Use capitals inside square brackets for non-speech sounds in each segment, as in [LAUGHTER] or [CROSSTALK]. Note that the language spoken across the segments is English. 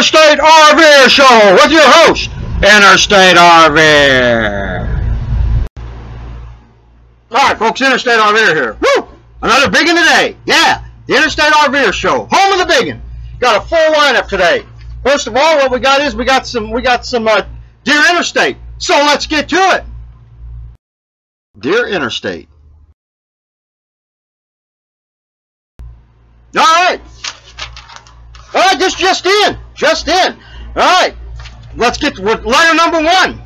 Interstate RV Show with your host, Interstate RV. Alright, folks, Interstate RV here. Woo! Another biggin today. Yeah, the Interstate RV Show, home of the biggin. Got a full lineup today. First of all, what we got is we got some we got some uh, Dear Interstate. So let's get to it. Dear Interstate. All right. All right, this just in. Just in. All right. Let's get to letter number one.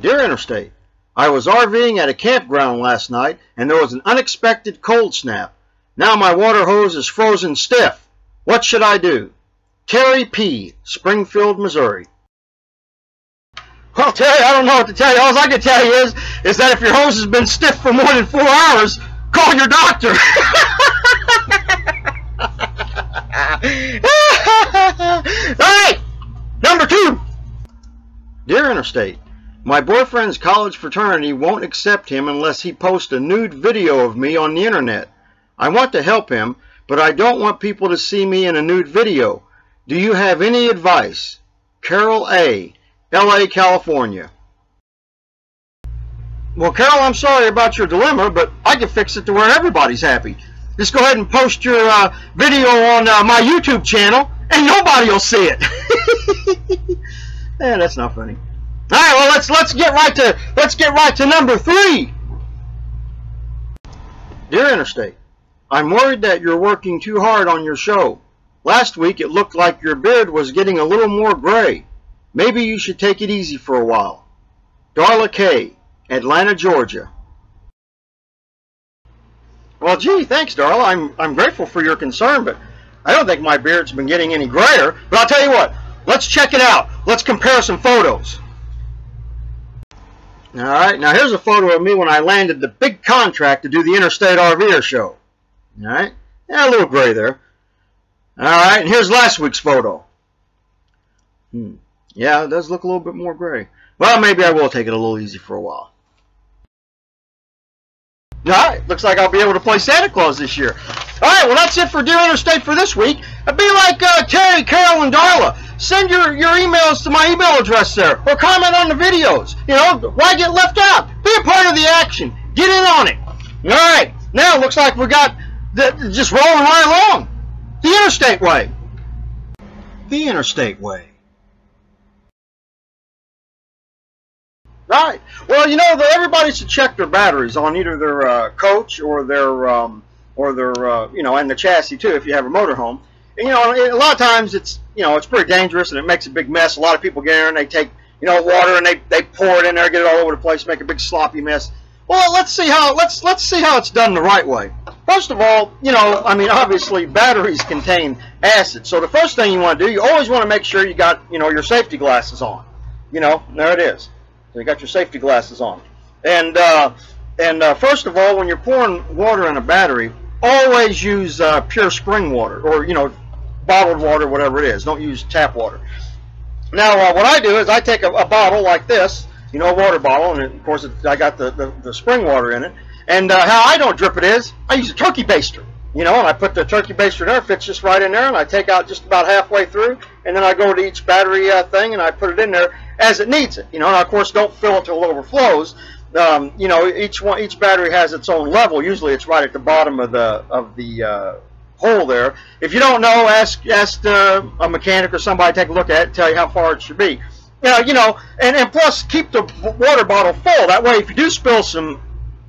Dear Interstate, I was RVing at a campground last night and there was an unexpected cold snap. Now my water hose is frozen stiff. What should I do? Terry P., Springfield, Missouri. Well, Terry, I don't know what to tell you. All I can tell you is, is that if your hose has been stiff for more than four hours, call your doctor. [LAUGHS] [LAUGHS] [LAUGHS] Alright, number two. Dear Interstate, my boyfriend's college fraternity won't accept him unless he posts a nude video of me on the internet. I want to help him, but I don't want people to see me in a nude video. Do you have any advice? Carol A., L.A., California. Well, Carol, I'm sorry about your dilemma, but I can fix it to where everybody's happy. Just go ahead and post your uh, video on uh, my YouTube channel, and nobody will see it. yeah, [LAUGHS] that's not funny. All right, well let's let's get right to let's get right to number three. Dear Interstate, I'm worried that you're working too hard on your show. Last week it looked like your beard was getting a little more gray. Maybe you should take it easy for a while. Darla K., Atlanta, Georgia. Well, gee, thanks, Darla. I'm, I'm grateful for your concern, but I don't think my beard's been getting any grayer. But I'll tell you what, let's check it out. Let's compare some photos. All right, now here's a photo of me when I landed the big contract to do the Interstate RVer show. All right, yeah, a little gray there. All right, and here's last week's photo. Hmm. Yeah, it does look a little bit more gray. Well, maybe I will take it a little easy for a while. Alright, looks like I'll be able to play Santa Claus this year. Alright, well that's it for Dear Interstate for this week. Be like uh, Terry, Carol, and Darla. Send your, your emails to my email address there, or comment on the videos. You know, why get left out? Be a part of the action. Get in on it. Alright, now it looks like we got the, just rolling right along. The Interstate Way. The Interstate Way. Right. Well, you know, everybody should check their batteries on either their uh, coach or their um, or their uh, you know, and the chassis too if you have a motorhome. And you know, a lot of times it's you know it's pretty dangerous and it makes a big mess. A lot of people get in there and they take you know water and they they pour it in there, get it all over the place, make a big sloppy mess. Well, let's see how let's let's see how it's done the right way. First of all, you know, I mean, obviously batteries contain acid. So the first thing you want to do, you always want to make sure you got you know your safety glasses on. You know, there it is. You got your safety glasses on. And uh, and uh, first of all, when you're pouring water in a battery, always use uh, pure spring water or you know bottled water, whatever it is. Don't use tap water. Now, uh, what I do is I take a, a, bottle like this, you know, a water bottle, and of course it, I got the, the, the, spring water in it. And uh, how I don't drip it is I use a turkey baster. You know, and I put the turkey baster there, fits just right in there, and I take out just about halfway through, and then I go to each battery uh, thing and I put it in there, as it needs it. You know, and of course, don't fill it till it overflows. Um, you know, each one, each battery has its own level. Usually, it's right at the bottom of the of the uh, hole there. If you don't know, ask ask uh, a mechanic or somebody take a look at it, tell you how far it should be. Know, you know, and and plus keep the water bottle full. That way, if you do spill some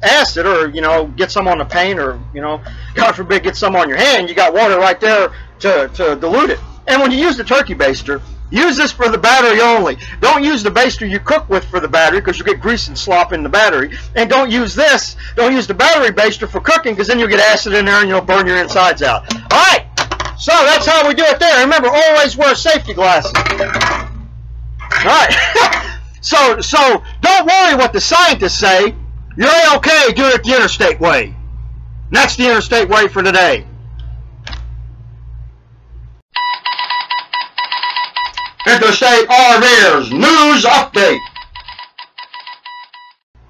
acid or you know get some on the paint or you know [LAUGHS] God forbid get some on your hand, you got water right there to to dilute it. And when you use the turkey baster, Use this for the battery only. Don't use the baster you cook with for the battery because you'll get grease and slop in the battery. And don't use this. Don't use the battery baster for cooking because then you'll get acid in there and you'll burn your insides out. All right. So that's how we do it there. Remember, always wear safety glasses. All right. [LAUGHS] so, so don't worry what the scientists say. You're okay. Do it the interstate way. And that's the interstate way for today. Interstate RVers News Update.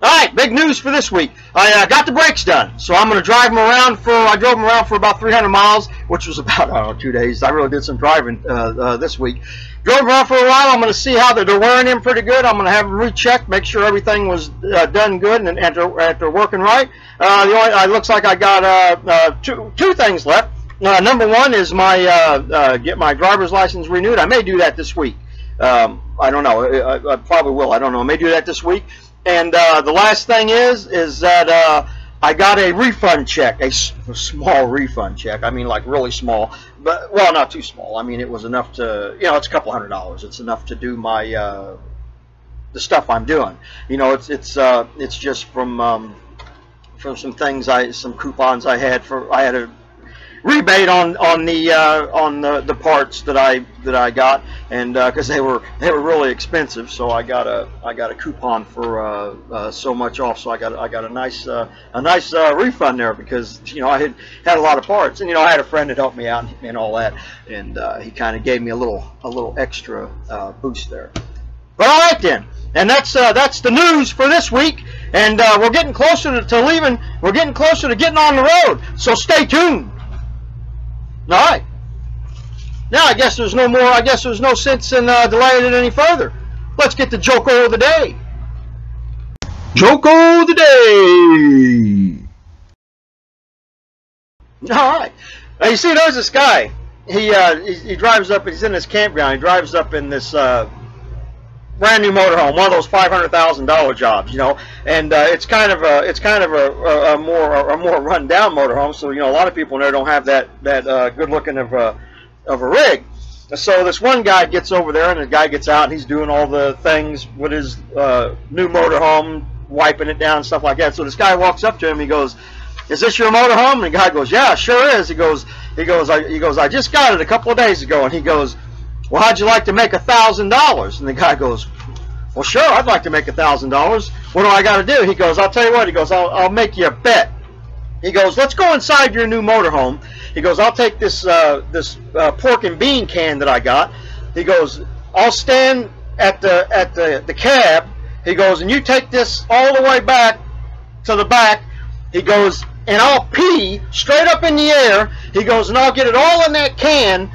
Alright, big news for this week. I uh, got the brakes done, so I'm going to drive them around for, I drove them around for about 300 miles, which was about, I don't know, two days. I really did some driving uh, uh, this week. Drove around for a while. I'm going to see how they're, they're wearing in pretty good. I'm going to have them rechecked, make sure everything was uh, done good and, and, they're, and they're working right. Uh, the only, it looks like I got uh, uh, two, two things left. Uh, number one is my uh, uh, get my driver's license renewed. I may do that this week. Um, I don't know. I, I, probably will. I don't know. I may do that this week. And uh, the last thing is is that uh, I got a refund check, a, small refund check. I mean, like really small, but well, not too small. I mean, it was enough to, you know, it's a couple hundred dollars. It's enough to do my uh, the stuff I'm doing. You know, it's it's it's just from um, from some things I some coupons I had for I had a rebate on on the uh, on the, the parts that I that I got, and because uh, they were they were really expensive, so I got a I got a coupon for uh, uh so much off. So I got I got a nice uh, a nice uh, refund there because you know I had had a lot of parts, and you know I had a friend that helped me out and, and all that, and he kind of gave me a little a little extra boost there. But all right then. And that's that's the news for this week. And we're getting closer to, to leaving. We're getting closer to getting on the road. So stay tuned. All right. Now I guess there's no more. I guess there's no sense in uh, delaying it any further. Let's get the Joke O' of the day. Joke O' of the day. All right. Now you see, there's this guy. He, uh, he, he drives up. He's in this campground. He drives up in this uh, brand new motorhome, one of those five hundred thousand dollar jobs, you know, and uh, it's kind of a it's kind of a, a, a more a more run down motorhome. So you know, a lot of people in there don't have that that uh, good looking of a of a rig. So this one guy gets over there, and the guy gets out, and he's doing all the things with his uh, new motorhome, wiping it down, stuff like that. So this guy walks up to him, he goes. Is this your motorhome? And the guy goes, Yeah, sure is. He goes, he goes, I, he goes, I just got it a couple of days ago. And he goes, well, how'd you like to make a thousand dollars? And the guy goes, well, sure, I'd like to make a thousand dollars. What do I got to do? He goes, I'll tell you what. He goes, I'll, I'll make you a bet. He goes, let's go inside your new motorhome. He goes, I'll take this uh, this uh, pork and bean can that I got. He goes, I'll stand at the at the the cab. He goes, and you take this all the way back to the back. He goes, and I'll pee straight up in the air. He goes, and I'll get it all in that can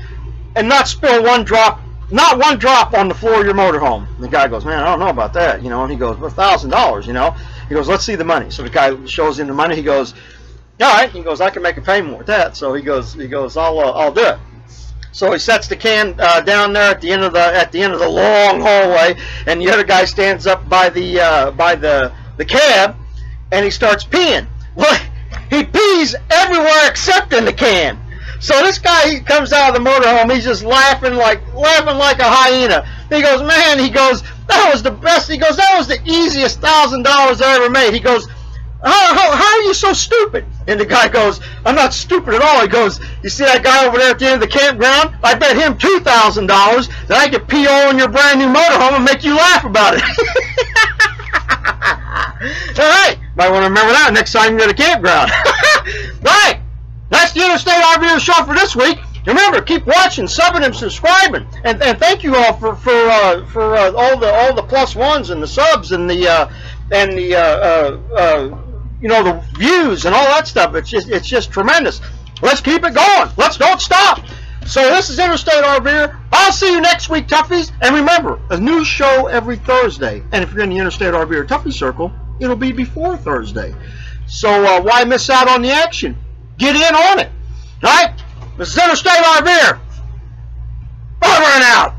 and not spill one drop, not one drop on the floor of your motorhome. And the guy goes, man, I don't know about that, you know. And he goes, well, thousand dollars, you know. He goes, let's see the money. So the guy shows him the money. He goes, all right. He goes, I can make a payment with that. So he goes, he goes, I'll, uh, I'll do it. So he sets the can uh, down there at the end of the at the end of the long hallway, and the other guy stands up by the uh, by the the cab, and he starts peeing. Well, he pees everywhere except in the can. So this guy he comes out of the motorhome, he's just laughing like laughing like a hyena. He goes, man, he goes, that was the best. He goes, that was the easiest thousand dollars I ever made. He goes, how, how, how are you so stupid? And the guy goes, I'm not stupid at all. He goes, you see that guy over there at the end of the campground? I bet him two thousand dollars that I could pee on your brand new motorhome and make you laugh about it. [LAUGHS] all right, might want to remember that next time you go to campground. [LAUGHS] right. The Interstate RVer Show for this week. Remember, keep watching, subbing, and subscribing, and, and thank you all for for uh, for uh, all the all the plus ones and the subs and the uh, and the uh, uh, uh, you know the views and all that stuff. It's just it's just tremendous. Let's keep it going. Let's don't stop. So this is Interstate RVer. I'll see you next week, Toughies. And remember, a new show every Thursday. And if you're in the Interstate RVer Toughie Circle, it'll be before Thursday. So why miss out on the action? Get in on it. Right? This is Interstate Live Over and out.